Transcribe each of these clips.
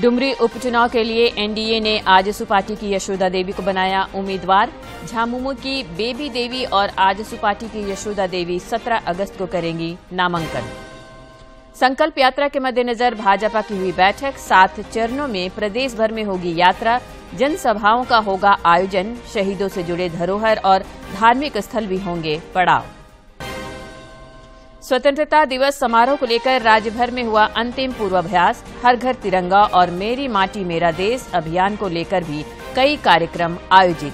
डुमरी उपचुनाव के लिए एनडीए ने आजसू पार्टी की यशोदा देवी को बनाया उम्मीदवार। झामुमो की बेबी देवी और आजसू पार्टी की यशोदा देवी 17 अगस्त को करेंगी नामांकन। संकल्प यात्रा के मद्देनजर भाजपा की हुई बैठक, सात चरणों में प्रदेश भर में होगी यात्रा। जनसभाओं का होगा आयोजन, शहीदों से जुड़े धरोहर और धार्मिक स्थल भी होंगे पड़ाव। स्वतंत्रता दिवस समारोह को लेकर राज्य भर में हुआ अंतिम पूर्वाभ्यास। हर घर तिरंगा और मेरी माटी, मेरा देश अभियान को लेकर भी कई कार्यक्रम आयोजित।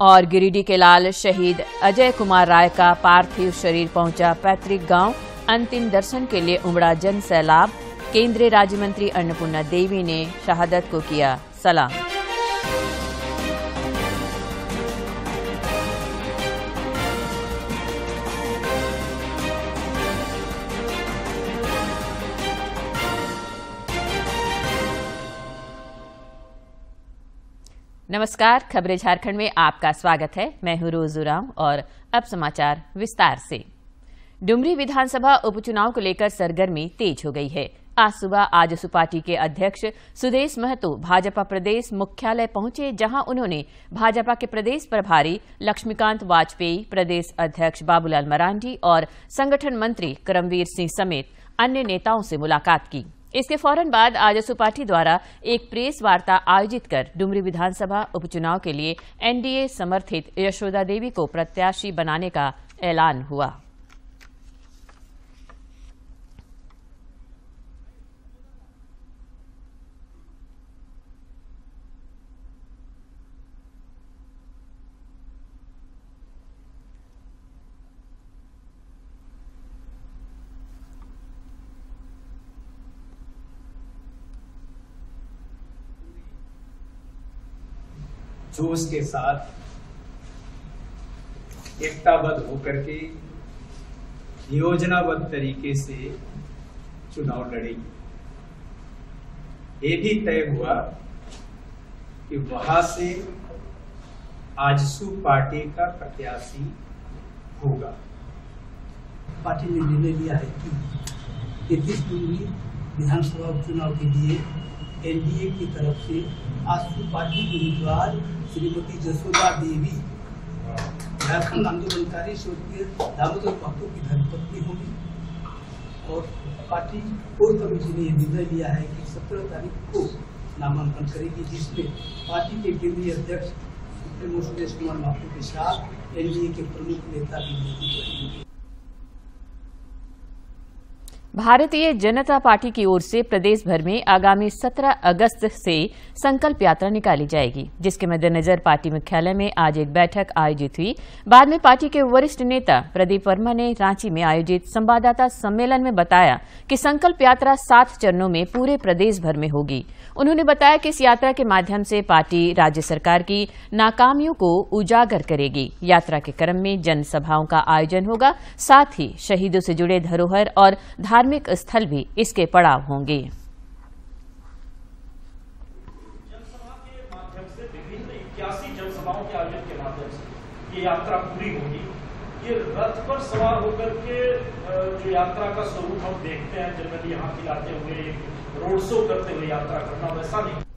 और गिरिडीह के लाल शहीद अजय कुमार राय का पार्थिव शरीर पहुँचा पैतृक गाँव। अंतिम दर्शन के लिए उमड़ा जन सैलाब। केंद्रीय राज्य मंत्री अन्नपूर्णा देवी ने शहादत को किया सलाम। नमस्कार, खबरें झारखंड में आपका स्वागत है। मैं हूँ रोजूराम और अब समाचार विस्तार से। डुमरी विधानसभा उपचुनाव को लेकर सरगर्मी तेज हो गई है। आज सुबह आजसू पार्टी के अध्यक्ष सुदेश महतो भाजपा प्रदेश मुख्यालय पहुँचे, जहाँ उन्होंने भाजपा के प्रदेश प्रभारी लक्ष्मीकांत वाजपेयी, प्रदेश अध्यक्ष बाबूलाल मरांडी और संगठन मंत्री करमवीर सिंह समेत अन्य नेताओं से मुलाकात की। इसके फ़ौरन बाद आजसू पार्टी द्वारा एक प्रेस वार्ता आयोजित कर डुमरी विधानसभा उपचुनाव के लिए एनडीए समर्थित यशोदा देवी को प्रत्याशी बनाने का ऐलान हुआ। जोश के साथ एकताबद्ध होकर के योजनाबद्ध तरीके से चुनाव लड़ेगी। ये भी तय हुआ कि वहाँ से आजसू पार्टी का प्रत्याशी होगा। पार्टी ने निर्णय लिया है कि इक्कीस जून विधानसभा उपचुनाव के लिए एनडीए की तरफ़ से आजसू पार्टी उम्मीदवार श्रीमती जसोदा देवी। झारखंड आंदोलनकारी स्वर्गीय दामोदर महतो की धर्मपत्नी होगी। और पार्टी कोर कमेटी ने यह निर्णय लिया है कि सत्रह तारीख को नामांकन करेगी, जिसमें पार्टी के केंद्रीय अध्यक्ष सुरेश कुमार महतो के साथ एनडीए के प्रमुख नेता भी मौजूद रहेंगे। भारतीय जनता पार्टी की ओर से प्रदेश भर में आगामी 17 अगस्त से संकल्प यात्रा निकाली जाएगी, जिसके मद्देनजर पार्टी मुख्यालय में आज एक बैठक आयोजित हुई। बाद में पार्टी के वरिष्ठ नेता प्रदीप वर्मा ने रांची में आयोजित संवाददाता सम्मेलन में बताया कि संकल्प यात्रा सात चरणों में पूरे प्रदेश भर में होगी। उन्होंने बताया कि इस यात्रा के माध्यम से पार्टी राज्य सरकार की नाकामियों को उजागर करेगी। यात्रा के क्रम में जनसभाओं का आयोजन होगा। साथ ही शहीदों से जुड़े धरोहर और धार्मिक स्थल भी इसके पड़ाव होंगे। ये रथ पर सवार होकर के जो यात्रा का स्वरूप हम देखते हैं, जनरली यहाँ खिलाते हुए रोड शो करते हुए यात्रा करना वैसा नहीं।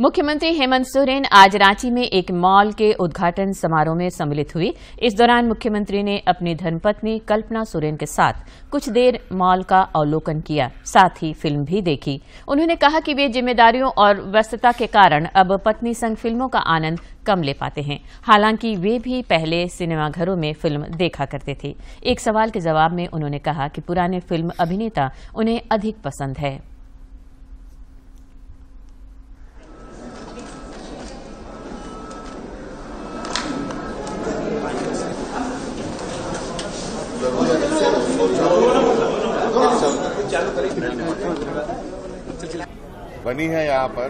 मुख्यमंत्री हेमंत सोरेन आज रांची में एक मॉल के उद्घाटन समारोह में सम्मिलित हुई। इस दौरान मुख्यमंत्री ने अपनी धर्मपत्नी कल्पना सोरेन के साथ कुछ देर मॉल का अवलोकन किया, साथ ही फ़िल्म भी देखी। उन्होंने कहा कि वे जिम्मेदारियों और व्यस्तता के कारण अब पत्नी संग फ़िल्मों का आनंद कम ले पाते हैं। हालाँकि वे भी पहले सिनेमाघरों में फ़िल्म देखा करते थे। एक सवाल के जवाब में उन्होंने कहा कि पुराने फ़िल्म अभिनेता उन्हें अधिक पसंद है। बनी है यहाँ पर।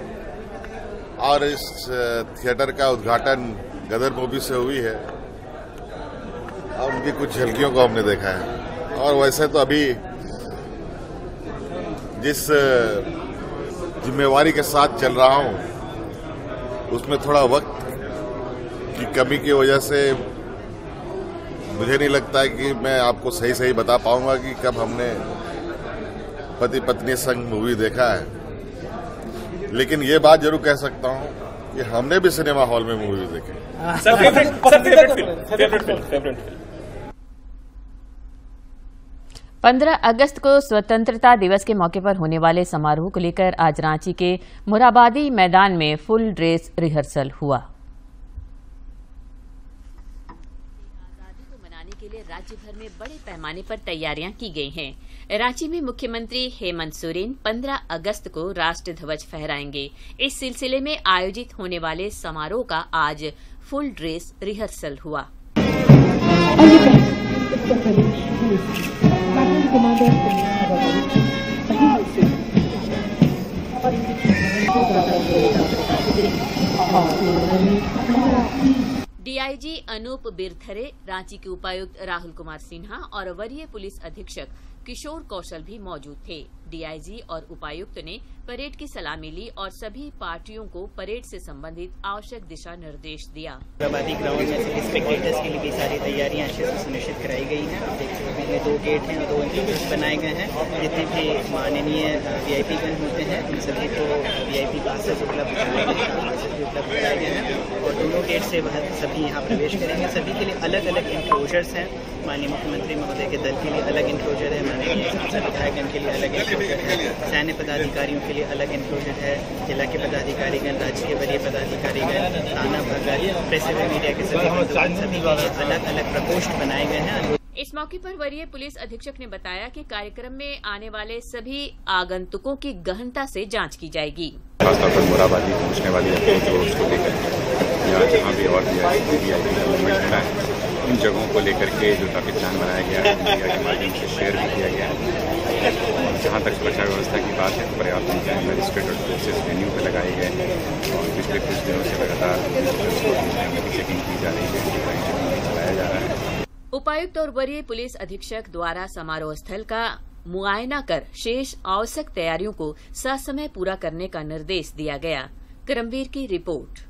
और इस थिएटर का उद्घाटन गदर मूवी से हुई है। और उनकी कुछ झलकियों को हमने देखा है। और वैसे तो अभी जिस जिम्मेवारी के साथ चल रहा हूँ, उसमें थोड़ा वक्त की कमी की वजह से मुझे नहीं लगता है कि मैं आपको सही सही बता पाऊँगा कि कब हमने पति पत्नी संग मूवी देखा है। लेकिन ये बात ज़रूर कह सकता हूँ कि हमने भी सिनेमा हॉल में मूवी देखे। 15 अगस्त को स्वतंत्रता दिवस के मौके पर होने वाले समारोह को लेकर आज रांची के मुराबादी मैदान में फुल ड्रेस रिहर्सल हुआ। आज़ादी को मनाने के लिए राज्य भर में बड़े पैमाने पर तैयारियाँ की गई हैं। रांची में मुख्यमंत्री हेमंत सोरेन 15 अगस्त को राष्ट्र ध्वज फहराएँगे। इस सिलसिले में आयोजित होने वाले समारोह का आज फुल ड्रेस रिहर्सल हुआ। डीआईजी अनूप बिरथरे, रांची के उपायुक्त राहुल कुमार सिन्हा और वरीय पुलिस अधीक्षक किशोर कौशल भी मौजूद थे। डीआईजी और उपायुक्त ने परेड की सलामी ली और सभी पार्टियों को परेड से संबंधित आवश्यक दिशा निर्देश दिया। आबादी ग्राउंड में स्पेक्टेटर्स के लिए भी सारी तैयारियाँ अच्छे से सुनिश्चित कराई गई हैं। आप देख सकते हैं दो गेट हैं, दो इंटरव्यूज़ बनाए गए हैं। जितने भी माननीय वीआईपी गण होते हैं, उन सभी को उपलब्ध कराए पासेस भी उपलब्ध कराए गए हैं। और दोनों गेट से वह सभी यहाँ प्रवेश करेंगे। सभी के लिए अलग अलग इंक्लोजर्स हैं। माननीय मुख्यमंत्री महोदय के दल के लिए अलग इंक्लोजर है सांसद विधायकगण के लिए अलग इंक्लोजर है। सैन्य पदाधिकारियों के लिए अलग इंक्लोजर है। जिला के पदाधिकारीगण राज्य के वरीय पदाधिकारीगण थाना भगत प्रेस एवं मीडिया के सभी सभी के लिए अलग अलग प्रकोष्ठ बनाए गए हैं। इस मौके पर वरीय पुलिस अधीक्षक ने बताया कि कार्यक्रम में आने वाले सभी आगंतुकों की गहनता से जाँच की जाएगी। खासतौर पर मुराबादी पहुँचने वाली जो उसको लेकर यहाँ जहाँ भी और भी है उन जगहों को लेकर के जो ट्रैफ़िक प्लान बनाया गया है मीडिया के माध्यम से शेयर भी किया गया है। जहाँ तक सुरक्षा व्यवस्था की बात है तो पर्याप्त संख्या में मजिस्ट्रेट और फोर्सेज वेन्यू पर लगाए गए और पिछले कुछ दिनों से लगातार चेकिंग की जा रही है चलाया जा रहा है। उपायुक्त और वरीय पुलिस अधीक्षक द्वारा समारोह स्थल का मुआयना कर शेष आवश्यक तैयारियों को ससमय पूरा करने का निर्देश दिया गया। करमवीर की रिपोर्ट।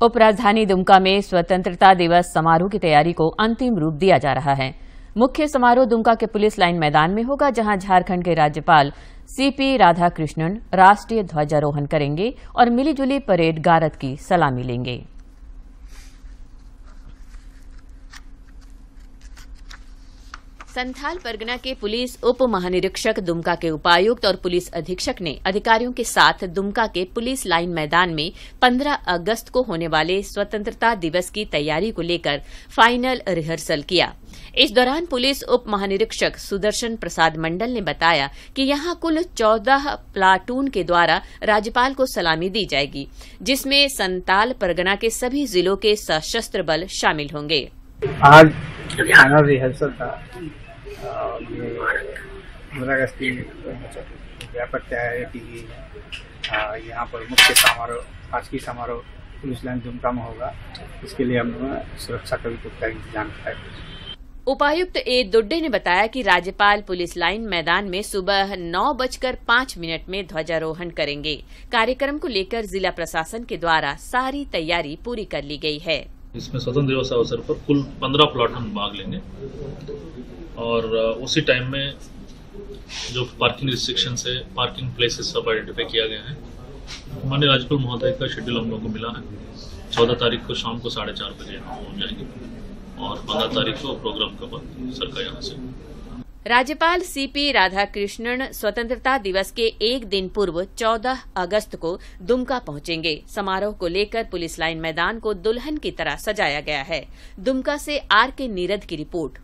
उपराजधानी दुमका में स्वतंत्रता दिवस समारोह की तैयारी को अंतिम रूप दिया जा रहा है। मुख्य समारोह दुमका के पुलिस लाइन मैदान में होगा, जहाँ झारखंड के राज्यपाल सीपी राधाकृष्णन राष्ट्रीय ध्वजारोहण करेंगे और मिलीजुली परेड गारद की सलामी लेंगे। संथाल परगना के पुलिस उप महानिरीक्षक दुमका के उपायुक्त और पुलिस अधीक्षक ने अधिकारियों के साथ दुमका के पुलिस लाइन मैदान में 15 अगस्त को होने वाले स्वतंत्रता दिवस की तैयारी को लेकर फाइनल रिहर्सल किया। इस दौरान पुलिस उप महानिरीक्षक सुदर्शन प्रसाद मंडल ने बताया कि यहाँ कुल 14 प्लाटून के द्वारा राज्यपाल को सलामी दी जाएगी, जिसमें संताल परगना के सभी जिलों के सशस्त्र बल शामिल होंगे। आज रिहर्सल था। की व्यापक तैयारी की गई है। यहाँ पर मुख्य समारोह आज की समारोह पुलिस लाइन दुमका में होगा। इसके लिए हमने सुरक्षा का भी पुख्ता इंतज़ाम किया है। उपायुक्त ए दुड्डे ने बताया कि राज्यपाल पुलिस लाइन मैदान में सुबह नौ बजकर पाँच मिनट में ध्वजारोहण करेंगे। कार्यक्रम को लेकर जिला प्रशासन के द्वारा सारी तैयारी पूरी कर ली गई है। इसमें स्वतंत्र दिवस अवसर पर कुल पंद्रह प्लॉट हम भाग लेंगे। और उसी टाइम में जो पार्किंग रिस्ट्रिक्शन है पार्किंग प्लेसेस सब आइडेंटिफाई किया गया है। हमारे राज्यपाल महोदय का शेड्यूल हम लोग को मिला है। चौदह तारीख को शाम को साढ़े चार बजे हम पहुँच जाएँगे और पंद्रह तारीख को प्रोग्राम का बाद सरकार यहाँ से। राज्यपाल सीपी राधाकृष्णन स्वतंत्रता दिवस के एक दिन पूर्व 14 अगस्त को दुमका पहुँचेंगे। समारोह को लेकर पुलिस लाइन मैदान को दुल्हन की तरह सजाया गया है। दुमका से आर के नीरद की रिपोर्ट।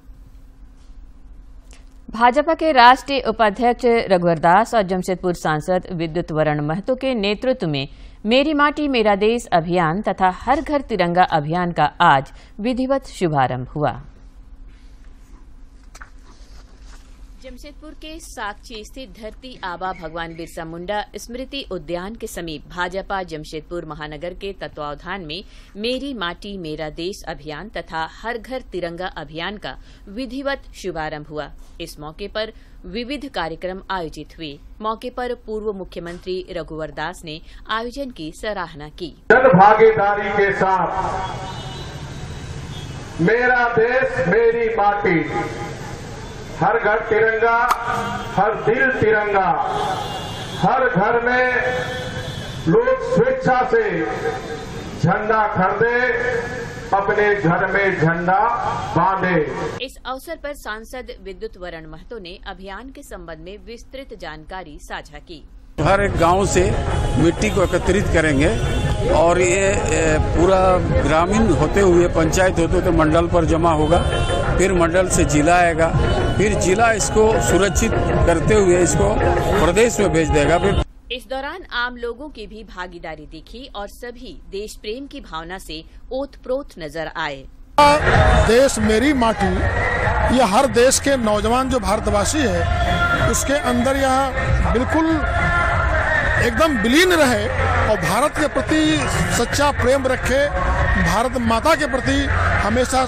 भाजपा के राष्ट्रीय उपाध्यक्ष रघुवर दास और जमशेदपुर सांसद विद्युत वरण महतो के नेतृत्व में मेरी माटी, मेरा देश अभियान तथा हर घर तिरंगा अभियान का आज विधिवत शुभारंभ हुआ। जमशेदपुर के साक्षी स्थित धरती आबा भगवान बिरसा मुंडा स्मृति उद्यान के समीप भाजपा जमशेदपुर महानगर के तत्वावधान में मेरी माटी, मेरा देश अभियान तथा हर घर तिरंगा अभियान का विधिवत शुभारंभ हुआ। इस मौके पर विविध कार्यक्रम आयोजित हुए। मौके पर पूर्व मुख्यमंत्री रघुवर दास ने आयोजन की सराहना की। जन भागीदारी के साथ मेरा देश, मेरी माटी हर घर तिरंगा, हर दिल तिरंगा। हर घर में लोग स्वेच्छा से झंडा खरीदे, अपने घर में झंडा बांधे। इस अवसर पर सांसद विद्युत वरण महतो ने अभियान के संबंध में विस्तृत जानकारी साझा की। हर एक गाँव से मिट्टी को एकत्रित करेंगे और ये पूरा ग्रामीण होते हुए पंचायत होते हुए मंडल पर जमा होगा फिर मंडल से जिला आएगा फिर जिला इसको सुरक्षित करते हुए इसको प्रदेश में भेज देगा। फिर इस दौरान आम लोगों की भी भागीदारी दिखी और सभी देश प्रेम की भावना से ओतप्रोत नज़र आए। देश मेरी माटी ये हर देश के नौजवान जो भारतवासी है उसके अंदर यह बिल्कुल एकदम विलीन रहे और भारत के प्रति सच्चा प्रेम रखे भारत माता के प्रति हमेशा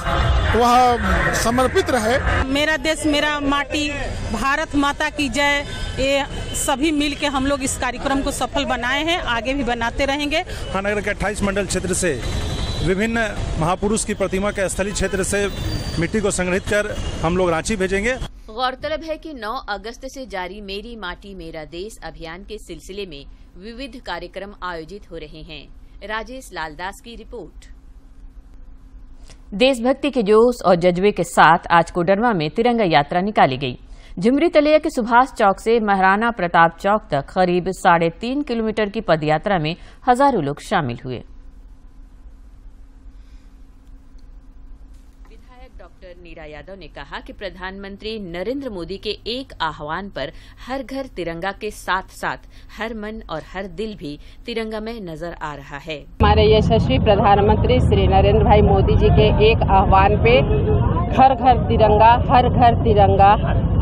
वह समर्पित रहे। मेरा देश मेरा माटी भारत माता की जय ये सभी मिल के हम लोग इस कार्यक्रम को सफल बनाए हैं आगे भी बनाते रहेंगे। महानगर के 28 मंडल क्षेत्र से विभिन्न महापुरुष की प्रतिमा के स्थलीय क्षेत्र से मिट्टी को संग्रहित कर हम लोग रांची भेजेंगे। गौरतलब है कि 9 अगस्त से जारी मेरी माटी मेरा देश अभियान के सिलसिले में विविध कार्यक्रम आयोजित हो रहे हैं। राजेश लालदास की रिपोर्ट। देशभक्ति के जोश और जज्बे के साथ आज कोडरमा में तिरंगा यात्रा निकाली गई। झुमरी तलिया के सुभाष चौक से महाराणा प्रताप चौक तक करीब साढ़े तीन किलोमीटर की पदयात्रा में हज़ारों लोग शामिल हुए। नीरा यादव ने कहा कि प्रधानमंत्री नरेंद्र मोदी के एक आह्वान पर हर घर तिरंगा के साथ साथ हर मन और हर दिल भी तिरंगा में नज़र आ रहा है। हमारे यशस्वी प्रधानमंत्री श्री नरेंद्र भाई मोदी जी के एक आह्वान पे घर घर तिरंगा, हर घर तिरंगा,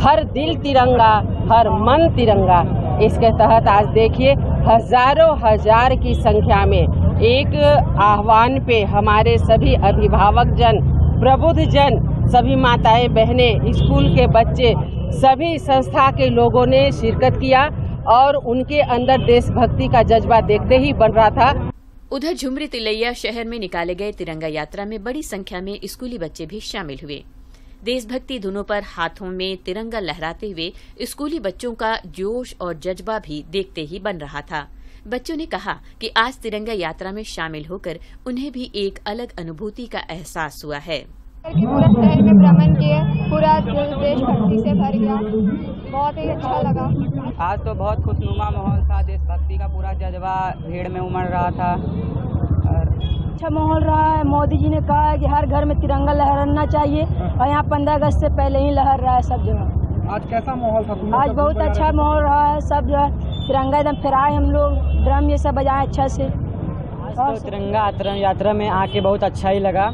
हर दिल तिरंगा, हर मन तिरंगा। इसके तहत आज देखिए, हज़ारों हज़ार की संख्या में एक आह्वान पे हमारे सभी अभिभावक जन प्रबुद्ध जन सभी माताएँ, बहनें, स्कूल के बच्चे, सभी संस्था के लोगों ने शिरकत किया और उनके अंदर देशभक्ति का जज्बा देखते ही बन रहा था। उधर झुमरी तिलैया शहर में निकाले गए तिरंगा यात्रा में बड़ी संख्या में स्कूली बच्चे भी शामिल हुए। देशभक्ति धुनों पर हाथों में तिरंगा लहराते हुए स्कूली बच्चों का जोश और जज्बा भी देखते ही बन रहा था। बच्चों ने कहा कि आज तिरंगा यात्रा में शामिल होकर उन्हें भी एक अलग अनुभूति का एहसास हुआ है। पूरा शहर में भ्रमण किए पूरा देशभक्ति से भर गया। बहुत ही अच्छा लगा। आज तो बहुत खुशनुमा माहौल था देशभक्ति का पूरा जज्बा भीड़ में उमड़ रहा था। और अच्छा माहौल रहा है। मोदी जी ने कहा है कि हर घर में तिरंगा लहराना चाहिए और यहाँ पंद्रह अगस्त से पहले ही लहर रहा है सब जगह। आज कैसा माहौल था? आज बहुत अच्छा माहौल रहा है सब जो है तिरंगा एकदम फहराए हम लोग ड्रम ये सब बजाए अच्छा से। तो तिरंगा यात्रा में आके बहुत अच्छा ही लगा।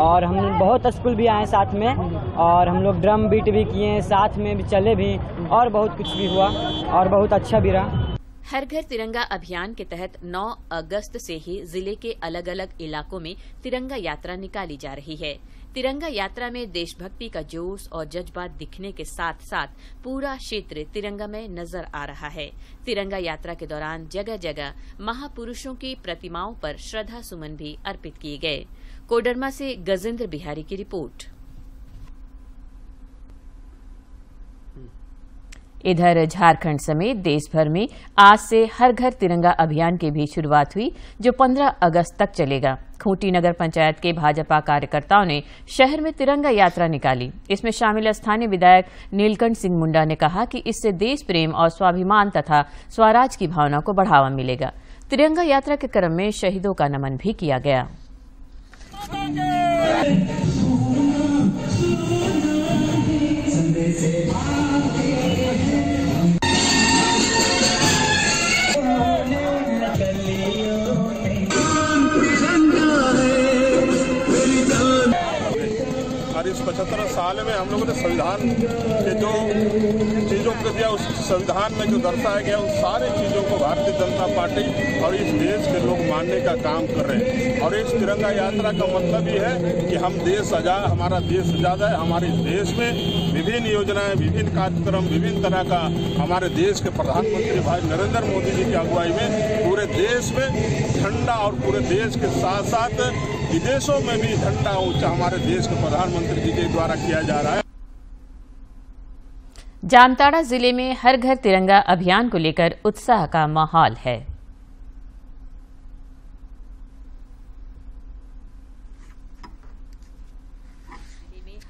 और हम बहुत स्कूल भी आए साथ में, और हम लोग ड्रम बीट भी किए, साथ में भी चले भी, और बहुत कुछ भी हुआ, और बहुत अच्छा भी रहा। हर घर तिरंगा अभियान के तहत 9 अगस्त से ही ज़िले के अलग अलग इलाकों में तिरंगा यात्रा निकाली जा रही है। तिरंगा यात्रा में देशभक्ति का जोश और जज्बा दिखने के साथ साथ पूरा क्षेत्र तिरंगा में नज़र आ रहा है। तिरंगा यात्रा के दौरान जगह जगह महापुरुषों की प्रतिमाओं पर श्रद्धा सुमन भी अर्पित किए गए। कोडरमा से गजेंद्र बिहारी की रिपोर्ट। इधर झारखंड समेत देश भर में आज से हर घर तिरंगा अभियान की भी शुरुआत हुई, जो 15 अगस्त तक चलेगा। खूंटी नगर पंचायत के भाजपा कार्यकर्ताओं ने शहर में तिरंगा यात्रा निकाली। इसमें शामिल स्थानीय विधायक नीलकंठ सिंह मुंडा ने कहा कि इससे देश प्रेम और स्वाभिमान तथा स्वराज की भावना को बढ़ावा मिलेगा। तिरंगा यात्रा के क्रम में शहीदों का नमन भी किया गया। साल में हम लोगों ने संविधान के जो चीज़ों को दिया, उस संविधान में जो दर्शाया गया, उन सारे चीज़ों को भारतीय जनता पार्टी और इस देश के लोग मानने का काम कर रहे हैं। और इस तिरंगा यात्रा का मतलब ये है कि हम देश आज़ाद, हमारा देश आज़ाद है, हमारे देश में विभिन्न योजनाएँ, विभिन्न कार्यक्रम, विभिन्न तरह का हमारे देश के प्रधानमंत्री भाई नरेंद्र मोदी जी की अगुवाई में पूरे देश में झंडा और पूरे देश के साथ साथ विदेशों में भी झंडा ऊँचा हमारे देश के प्रधानमंत्री जी के द्वारा किया जा रहा है। जामताड़ा ज़िले में हर घर तिरंगा अभियान को लेकर उत्साह का माहौल है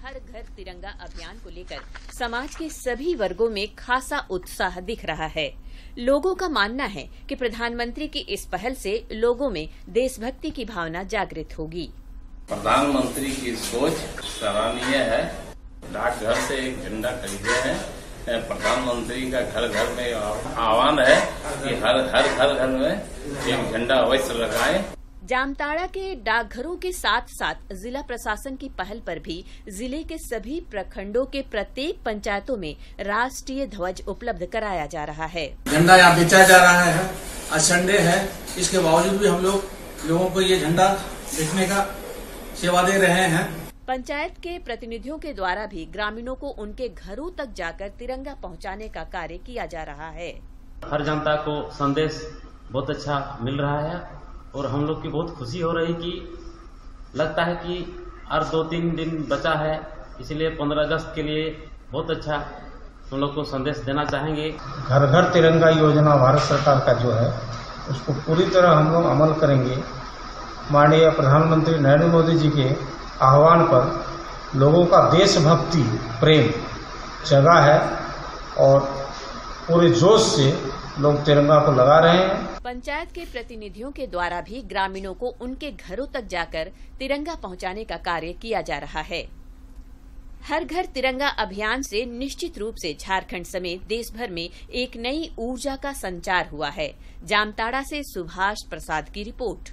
हर घर तिरंगा अभियान को लेकर समाज के सभी वर्गों में खासा उत्साह दिख रहा है। लोगों का मानना है कि प्रधानमंत्री की इस पहल से लोगों में देशभक्ति की भावना जागृत होगी। प्रधानमंत्री की सोच सराहनीय है। डाकघर से एक झंडा खरीदे हैं। प्रधानमंत्री का घर घर में आह्वान है कि हर हर घर घर में एक झंडा अवश्य लगाएँ। जामताड़ा के डाकघरों के साथ साथ जिला प्रशासन की पहल पर भी ज़िले के सभी प्रखंडों के प्रत्येक पंचायतों में राष्ट्रीय ध्वज उपलब्ध कराया जा रहा है। झंडा यहाँ बेचा जा रहा है आज संडे है इसके बावजूद भी हम लोग लोगों को ये झंडा देखने का सेवा दे रहे हैं। पंचायत के प्रतिनिधियों के द्वारा भी ग्रामीणों को उनके घरों तक जाकर तिरंगा पहुँचाने का कार्य किया जा रहा है। हर जनता को संदेश बहुत अच्छा मिल रहा है। और हम लोग की बहुत खुशी हो रही कि लगता है कि और दो तीन दिन बचा है। इसलिए पंद्रह अगस्त के लिए बहुत अच्छा हम लोग को संदेश देना चाहेंगे। घर घर तिरंगा योजना भारत सरकार का जो है, उसको पूरी तरह हम लोग अमल करेंगे। माननीय प्रधानमंत्री नरेंद्र मोदी जी के आह्वान पर लोगों का देशभक्ति, प्रेम जगा है और पूरे जोश से लोग तिरंगा को लगा रहे हैं। पंचायत के प्रतिनिधियों के द्वारा भी ग्रामीणों को उनके घरों तक जाकर तिरंगा पहुँचाने का कार्य किया जा रहा है। हर घर तिरंगा अभियान से निश्चित रूप से झारखंड समेत देश भर में एक नई ऊर्जा का संचार हुआ है। जामताड़ा से सुभाष प्रसाद की रिपोर्ट।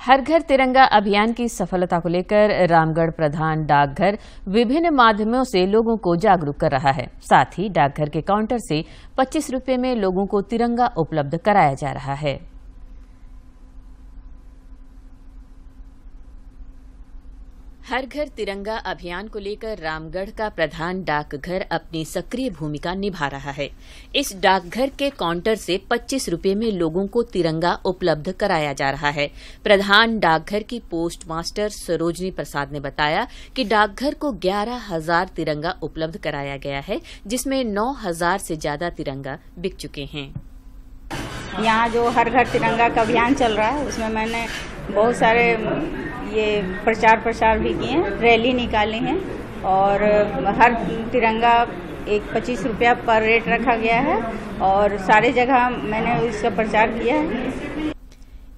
हर घर तिरंगा अभियान की सफलता को लेकर रामगढ़ प्रधान डाकघर विभिन्न माध्यमों से लोगों को जागरूक कर रहा है। साथ ही डाकघर के काउंटर से 25 रुपए में लोगों को तिरंगा उपलब्ध कराया जा रहा है। हर घर तिरंगा अभियान को लेकर रामगढ़ का प्रधान डाकघर अपनी सक्रिय भूमिका निभा रहा है। इस डाकघर के काउंटर से 25 रुपए में लोगों को तिरंगा उपलब्ध कराया जा रहा है। प्रधान डाकघर की पोस्ट मास्टर सरोजनी प्रसाद ने बताया कि डाकघर को ग्यारह हज़ार तिरंगा उपलब्ध कराया गया है, जिसमें नौ हज़ार से ज़्यादा तिरंगा बिक चुके हैं। यहाँ जो हर घर तिरंगा का अभियान चल रहा है, उसमें मैंने बहुत सारे ये प्रचार प्रसार भी किए हैं रैली निकाली हैं और हर तिरंगा एक पच्चीस रुपया पर रेट रखा गया है और सारे जगह मैंने इसका प्रचार किया है।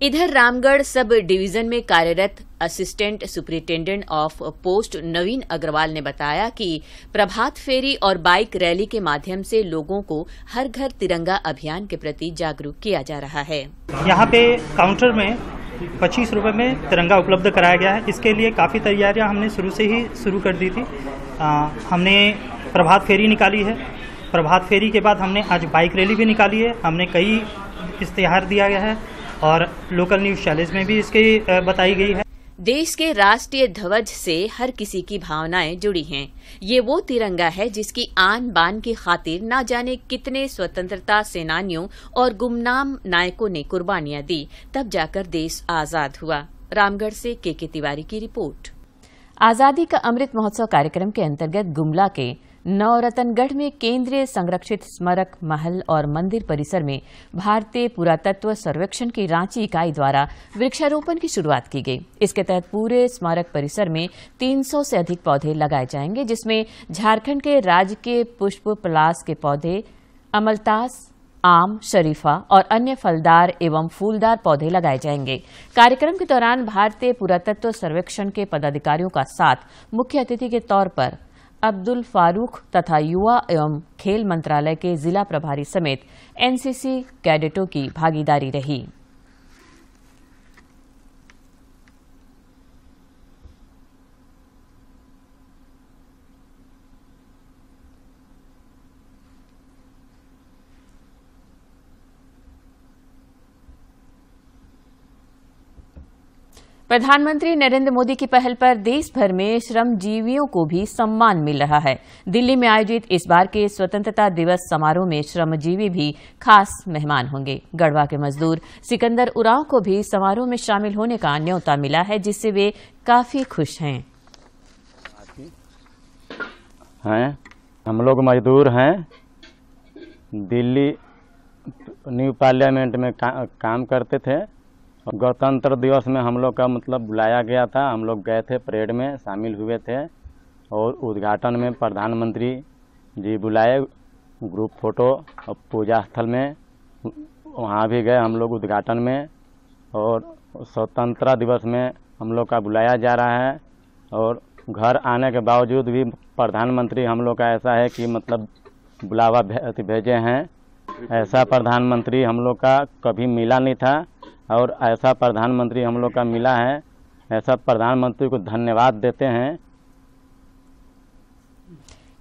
इधर रामगढ़ सब डिवीज़न में कार्यरत assistant superintendent of post Naveen Agarwal ने बताया कि प्रभात फेरी और बाइक रैली के माध्यम से लोगों को हर घर तिरंगा अभियान के प्रति जागरूक किया जा रहा है। यहाँ पे काउंटर में पच्चीस रुपये में तिरंगा उपलब्ध कराया गया है। इसके लिए काफ़ी तैयारियाँ हमने शुरू से ही शुरू कर दी थी। आ, हमने प्रभात फेरी निकाली है। प्रभात फेरी के बाद हमने आज बाइक रैली भी निकाली है। हमने कई इश्तेहार दिया गया है और लोकल न्यूज़ चैलेंज में भी इसकी बताई गई है। देश के राष्ट्रीय ध्वज से हर किसी की भावनाएँ जुड़ी हैं। ये वो तिरंगा है जिसकी आन बान की खातिर ना जाने कितने स्वतंत्रता सेनानियों और गुमनाम नायकों ने कुर्बानियाँ दी, तब जाकर देश आज़ाद हुआ। रामगढ़ से के के तिवारी की रिपोर्ट। आज़ादी का अमृत महोत्सव कार्यक्रम के अंतर्गत गुमला के नवरतनगढ़ में केंद्रीय संरक्षित स्मारक, महल और मंदिर परिसर में भारतीय पुरातत्व सर्वेक्षण की रांची इकाई द्वारा वृक्षारोपण की शुरुआत की गई। इसके तहत पूरे स्मारक परिसर में 300 से अधिक पौधे लगाए जाएँगे, जिसमें झारखंड के राज्य के पुष्प पलास के पौधे, अमलतास, आम, शरीफा और अन्य फलदार एवं फूलदार पौधे लगाए जाएँगे। कार्यक्रम के दौरान भारतीय पुरातत्व सर्वेक्षण के पदाधिकारियों का साथ मुख्य अतिथि के तौर पर अब्दुल फारूक तथा युवा एवं खेल मंत्रालय के जिला प्रभारी समेत एनसीसी कैडेटों की भागीदारी रही। प्रधानमंत्री नरेंद्र मोदी की पहल पर देश भर में श्रमजीवियों को भी सम्मान मिल रहा है। दिल्ली में आयोजित इस बार के स्वतंत्रता दिवस समारोह में श्रमजीवी भी खास मेहमान होंगे। गढ़वा के मजदूर सिकंदर उरांव को भी समारोह में शामिल होने का न्योता मिला है जिससे वे काफ़ी खुश हैं। हैं? हम लोग मजदूर हैं। दिल्ली न्यू पार्लियामेंट में का, काम करते थे। गणतंत्र दिवस में हम लोग का मतलब बुलाया गया था। हम लोग गए थे परेड में, शामिल हुए थे और उद्घाटन में प्रधानमंत्री जी बुलाए, ग्रुप फ़ोटो और पूजा स्थल में वहाँ भी गए हम लोग उद्घाटन में और स्वतंत्रता दिवस में हम लोग का बुलाया जा रहा है और घर आने के बावजूद भी प्रधानमंत्री हम लोग का ऐसा है कि मतलब बुलावा भेजे हैं। ऐसा प्रधानमंत्री हम लोग का कभी मिला नहीं था। और ऐसा प्रधानमंत्री हम लोग का मिला है, ऐसा प्रधानमंत्री को धन्यवाद देते हैं।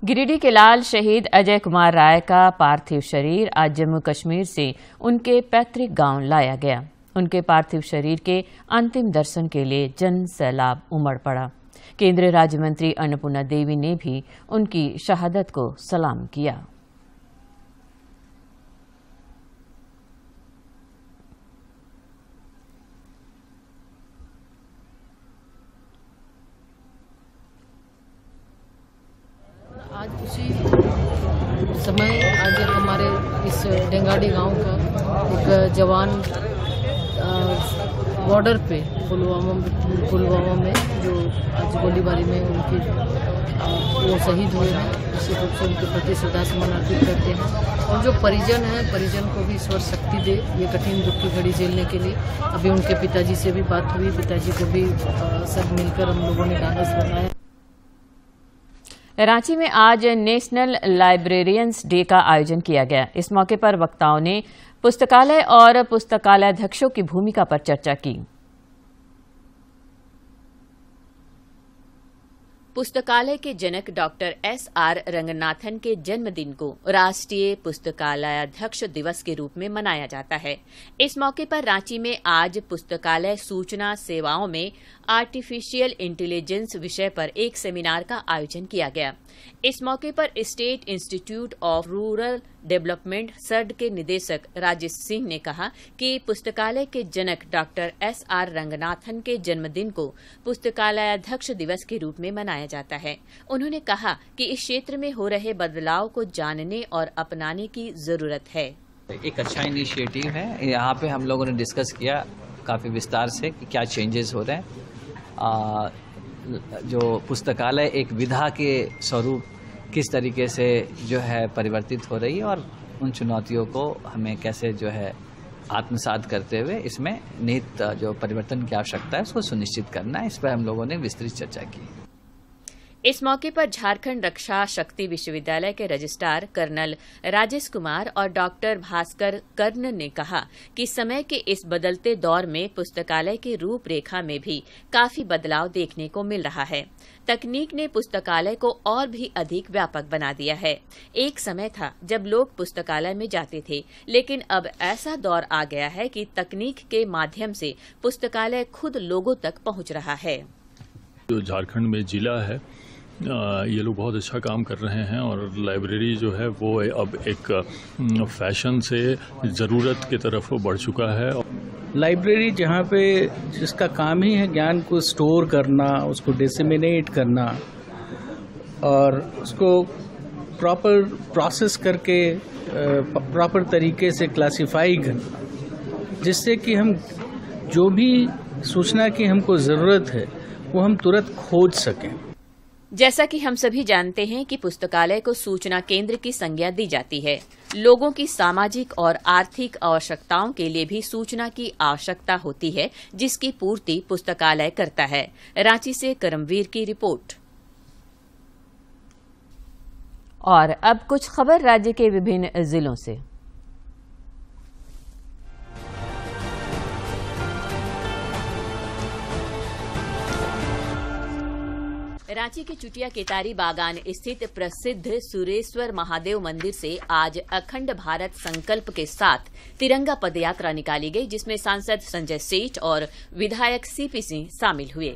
गिरिडीह के लाल शहीद अजय कुमार राय का पार्थिव शरीर आज जम्मू कश्मीर से उनके पैतृक गाँव लाया गया। उनके पार्थिव शरीर के अंतिम दर्शन के लिए जन सैलाब उमड़ पड़ा। केंद्रीय राज्य मंत्री अन्नपूर्णा देवी ने भी उनकी शहादत को सलाम किया आज उसी समय आज हमारे इस डेंगाडी गाँव का एक जवान बॉर्डर पे पुलवामा पुलवामा में जो आज गोलीबारी में उनकी वो शहीद हुए हैं। निश्चित रूप से उनके प्रति श्रद्धा सुमन अर्पित करते हैं। और जो परिजन हैं, परिजन को भी ईश्वर शक्ति दे ये कठिन दुख की घड़ी झेलने के लिए। अभी उनके पिताजी से भी बात हुई, पिताजी को भी सब मिलकर हम लोगों ने कागज़ बनाया। रांची में आज नेशनल लाइब्रेरियंस डे का आयोजन किया गया। इस मौके पर वक्ताओं ने पुस्तकालय और पुस्तकालयाध्यक्षों की भूमिका पर चर्चा की। पुस्तकालय के जनक डॉक्टर एस आर रंगनाथन के जन्मदिन को राष्ट्रीय पुस्तकालयाध्यक्ष दिवस के रूप में मनाया जाता है। इस मौके पर रांची में आज पुस्तकालय सूचना सेवाओं में आर्टिफिशियल इंटेलिजेंस विषय पर एक सेमिनार का आयोजन किया गया। इस मौके पर state institute of rural development SIRD के निदेशक राजेश सिंह ने कहा कि पुस्तकालय के जनक डॉक्टर एस आर रंगनाथन के जन्मदिन को पुस्तकालयाध्यक्ष दिवस के रूप में मनाया जाता है। उन्होंने कहा कि इस क्षेत्र में हो रहे बदलाव को जानने और अपनाने की ज़रूरत है। एक अच्छा इनिशिएटिव है। यहाँ पे हम लोगों ने डिस्कस किया काफ़ी विस्तार से कि क्या चेंजेस हो रहे हैं। आ, जो पुस्तकालय एक विधा के स्वरूप किस तरीके से जो है परिवर्तित हो रही है और उन चुनौतियों को हमें कैसे जो है आत्मसात करते हुए इसमें निहित जो परिवर्तन की आवश्यकता है उसको सुनिश्चित करना है। इस पर हम लोगों ने विस्तृत चर्चा की। इस मौके पर झारखंड रक्षा शक्ति विश्वविद्यालय के रजिस्ट्रार कर्नल राजेश कुमार और डॉक्टर भास्कर कर्ण ने कहा कि समय के इस बदलते दौर में पुस्तकालय की रूपरेखा में भी काफ़ी बदलाव देखने को मिल रहा है। तकनीक ने पुस्तकालय को और भी अधिक व्यापक बना दिया है। एक समय था जब लोग पुस्तकालय में जाते थे, लेकिन अब ऐसा दौर आ गया है कि तकनीक के माध्यम से पुस्तकालय खुद लोगों तक पहुँच रहा है। जो झारखंड में जिला है ये लोग बहुत अच्छा काम कर रहे हैं और लाइब्रेरी जो है वो अब एक फ़ैशन से ज़रूरत की तरफ़ बढ़ चुका है। लाइब्रेरी जहाँ पे जिसका काम ही है ज्ञान को स्टोर करना, उसको डिसमिनेट करना और उसको प्रॉपर प्रोसेस करके प्रॉपर तरीके से क्लासिफाई करना, जिससे कि हम जो भी सूचना की हमको ज़रूरत है वो हम तुरंत खोज सकें। जैसा कि हम सभी जानते हैं कि पुस्तकालय को सूचना केंद्र की संज्ञा दी जाती है। लोगों की सामाजिक और आर्थिक आवश्यकताओं के लिए भी सूचना की आवश्यकता होती है, जिसकी पूर्ति पुस्तकालय करता है। रांची से करमवीर की रिपोर्ट। और अब कुछ खबर राज्य के विभिन्न जिलों से। रांची के चुटिया केतारी बागान स्थित प्रसिद्ध सुरेश्वर महादेव मंदिर से आज अखंड भारत संकल्प के साथ तिरंगा पदयात्रा निकाली गई, जिसमें सांसद संजय सेठ और विधायक सीपी सिंह शामिल हुए।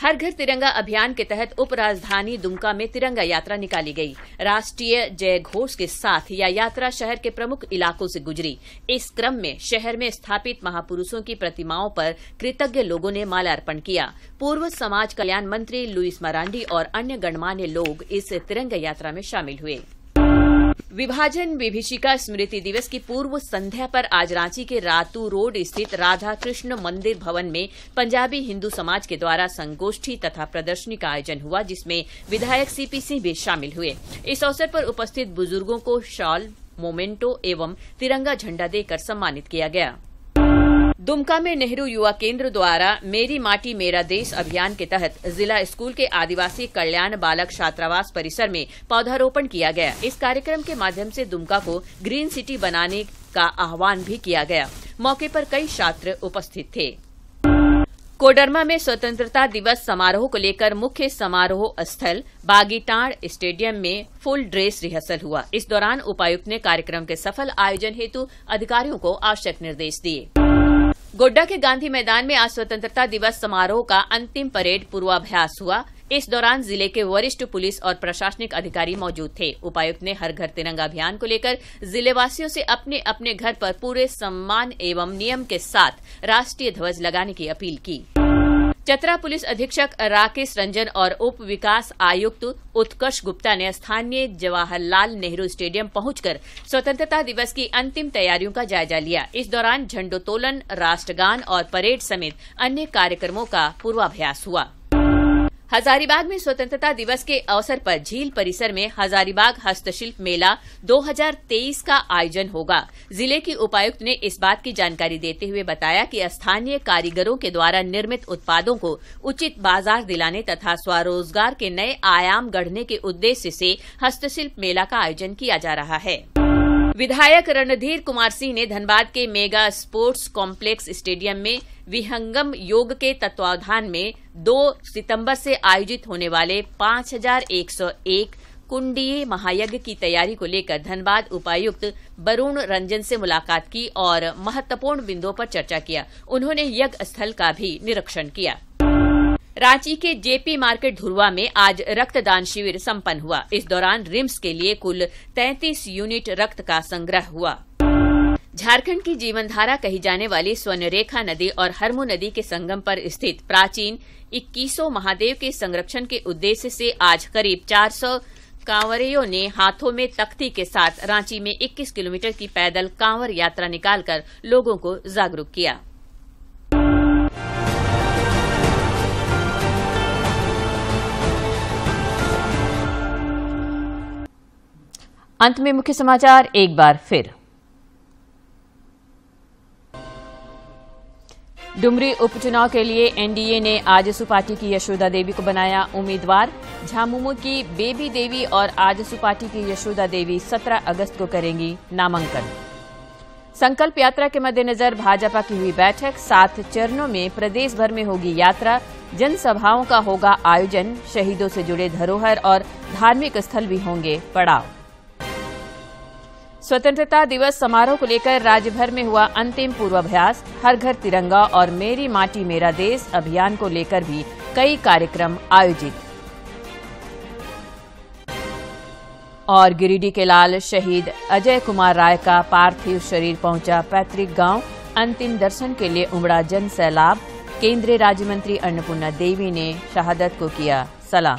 हर घर तिरंगा अभियान के तहत उप राजधानी दुमका में तिरंगा यात्रा निकाली गई। राष्ट्रीय जय घोष के साथ यह या यात्रा शहर के प्रमुख इलाकों से गुजरी। इस क्रम में शहर में स्थापित महापुरुषों की प्रतिमाओं पर कृतज्ञ लोगों ने माल्यार्पण किया। पूर्व समाज कल्याण मंत्री लुईस मरांडी और अन्य गणमान्य लोग इस तिरंगा यात्रा में शामिल हुए। विभाजन विभिषिका स्मृति दिवस की पूर्व संध्या पर आज रांची के रातू रोड स्थित राधा कृष्ण मंदिर भवन में पंजाबी हिंदू समाज के द्वारा संगोष्ठी तथा प्रदर्शनी का आयोजन हुआ, जिसमें विधायक सीपी सिंह भी शामिल हुए। इस अवसर पर उपस्थित बुज़ुर्गों को शॉल, मोमेंटो एवं तिरंगा झंडा देकर सम्मानित किया गया। दुमका में नेहरू युवा केंद्र द्वारा मेरी माटी मेरा देश अभियान के तहत जिला स्कूल के आदिवासी कल्याण बालक छात्रावास परिसर में पौधारोपण किया गया। इस कार्यक्रम के माध्यम से दुमका को ग्रीन सिटी बनाने का आह्वान भी किया गया। मौके पर कई छात्र उपस्थित थे। कोडरमा में स्वतंत्रता दिवस समारोह को लेकर मुख्य समारोह स्थल बागीटाण स्टेडियम में फुल ड्रेस रिहर्सल हुआ। इस दौरान उपायुक्त ने कार्यक्रम के सफल आयोजन हेतु अधिकारियों को आवश्यक निर्देश दिए। गोड्डा के गांधी मैदान में आज स्वतंत्रता दिवस समारोह का अंतिम परेड पूर्वाभ्यास हुआ। इस दौरान ज़िले के वरिष्ठ पुलिस और प्रशासनिक अधिकारी मौजूद थे। उपायुक्त ने हर घर तिरंगा अभियान को लेकर जिलेवासियों से अपने अपने घर पर पूरे सम्मान एवं नियम के साथ राष्ट्रीय ध्वज लगाने की अपील की। चतरा पुलिस अधीक्षक राकेश रंजन और उप विकास आयुक्त उत्कर्ष गुप्ता ने स्थानीय जवाहरलाल नेहरू स्टेडियम पहुंचकर स्वतंत्रता दिवस की अंतिम तैयारियों का जायजा लिया। इस दौरान झंडोत्तोलन, राष्ट्रगान और परेड समेत अन्य कार्यक्रमों का पूर्वाभ्यास हुआ। हजारीबाग में स्वतंत्रता दिवस के अवसर पर झील परिसर में हजारीबाग हस्तशिल्प मेला 2023 का आयोजन होगा। ज़िले की उपायुक्त ने इस बात की जानकारी देते हुए बताया कि स्थानीय कारीगरों के द्वारा निर्मित उत्पादों को उचित बाज़ार दिलाने तथा स्वरोजगार के नए आयाम गढ़ने के उद्देश्य से हस्तशिल्प मेला का आयोजन किया जा रहा है। विधायक रणधीर कुमार सिंह ने धनबाद के मेगा स्पोर्ट्स कॉम्प्लेक्स स्टेडियम में विहंगम योग के तत्वावधान में 2 सितंबर से आयोजित होने वाले 5101 कुंडीय महायज्ञ की तैयारी को लेकर धनबाद उपायुक्त वरुण रंजन से मुलाकात की और महत्वपूर्ण बिंदुओं पर चर्चा किया। उन्होंने यज्ञ स्थल का भी निरीक्षण किया। रांची के जेपी मार्केट धुरवा में आज रक्तदान शिविर संपन्न हुआ। इस दौरान रिम्स के लिए कुल 33 यूनिट रक्त का संग्रह हुआ। झारखंड की जीवनधारा कही जाने वाली स्वर्णरेखा नदी और हरमू नदी के संगम पर स्थित प्राचीन इक्कीसों महादेव के संरक्षण के उद्देश्य से आज करीब 400 कांवरियों ने हाथों में तख्ती के साथ रांची में 21 किलोमीटर की पैदल कांवर यात्रा निकालकर लोगों को जागरूक किया। अंत में मुख्य समाचार, एक बार फिर। डुमरी उपचुनाव के लिए एनडीए ने आजसू पार्टी की यशोदा देवी को बनाया उम्मीदवार। झामुमो की बेबी देवी और आजसू पार्टी की यशोदा देवी 17 अगस्त को करेंगी नामांकन। संकल्प यात्रा के मद्देनजर भाजपा की हुई बैठक, सात चरणों में प्रदेश भर में होगी यात्रा। जनसभाओं का होगा आयोजन, शहीदों से जुड़े धरोहर और धार्मिक स्थल भी होंगे पड़ाव। स्वतंत्रता दिवस समारोह को लेकर राज्य भर में हुआ अंतिम पूर्वाभ्यास। हर घर तिरंगा और मेरी माटी, मेरा देश अभियान को लेकर भी कई कार्यक्रम आयोजित। और गिरिडीह के लाल शहीद अजय कुमार राय का पार्थिव शरीर पहुँचा पैतृक गाँव। अंतिम दर्शन के लिए उमड़ा जन सैलाब। केंद्रीय राज्य मंत्री अन्नपूर्णा देवी ने शहादत को किया सलाम।